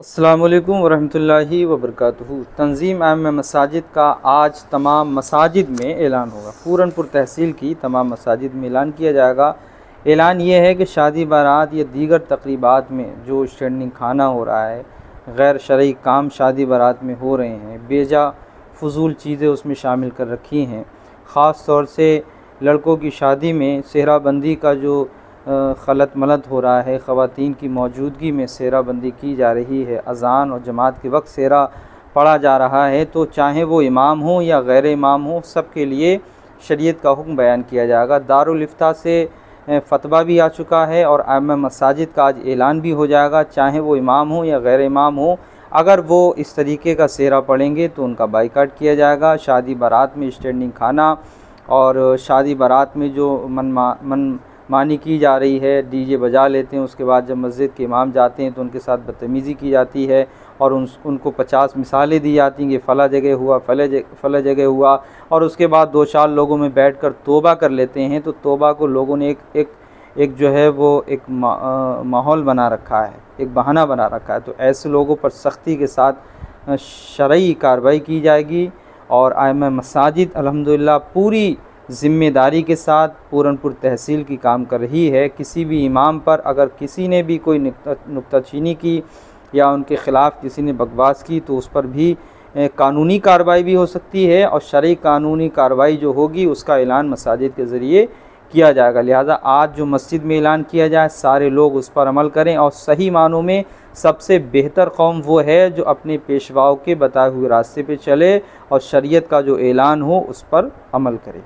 अल्लाम वरहमल वबरक तंजीम आम मसाजिद का आज तमाम मसाजिद में ऐलान होगा। पूरनपुर तहसील की तमाम मसाजिद में ऐलान किया जाएगा। ऐलान ये है कि शादी बारात या दीगर तकरीबात में जो स्टैंडिंग खाना हो रहा है, गैर शर्य काम शादी बारात में हो रहे हैं, बेजा फजूल चीज़ें उसमें शामिल कर रखी हैं। ख़ास तौर से लड़कों की शादी में सेहराबंदी का जो खलत मलत हो रहा है। ख़वातीन की मौजूदगी में सेराबंदी की जा रही है। अज़ान और जमात के वक्त सेरा पढ़ा जा रहा है। तो चाहे वो इमाम हो या गैर इमाम हो सब के लिए शरीयत का हुक्म बयान किया जाएगा। दारुलफ्ता से फतवा भी आ चुका है और आम मसाजिद का आज ऐलान भी हो जाएगा। चाहे वो इमाम हो या गैर इमाम हो, अगर वो इस तरीके का सेरा पढ़ेंगे तो उनका बाइकाट किया जाएगा। शादी बारात में स्टैंडिंग खाना और शादी बारात में जो मन मन मानी की जा रही है, डीजे बजा लेते हैं, उसके बाद जब मस्जिद के इमाम जाते हैं तो उनके साथ बदतमीज़ी की जाती है और उन, उनको पचास मिसालें दी जाती हैं कि फ़ला जगह हुआ, फ़ला जगह फ़ला जगह हुआ और उसके बाद दो चार लोगों में बैठ कर तोबा कर लेते हैं तो तोबा को लोगों ने एक एक एक जो है वो एक माहौल बना रखा है, एक बहाना बना रखा है। तो ऐसे लोगों पर सख्ती के साथ शर्य कार्रवाई की जाएगी और आम मसाजिद अलहमदिल्ला पूरी ज़िम्मेदारी के साथ पूरनपुर तहसील की काम कर रही है। किसी भी इमाम पर अगर किसी ने भी कोई नुकताचीनी की या उनके ख़िलाफ़ किसी ने बकवास की तो उस पर भी कानूनी कार्रवाई भी हो सकती है और शर्य कानूनी कार्रवाई जो होगी, उसका ऐलान मसाजिद के ज़रिए किया जाएगा। लिहाजा आज जो मस्जिद में ऐलान किया जाए, सारे लोग उस पर अमल करें और सही मानों में सबसे बेहतर कौम वो है जो अपने पेशवाओं के बताए हुए रास्ते पे चले और शरीयत का जो ऐलान हो, उस पर अमल करे।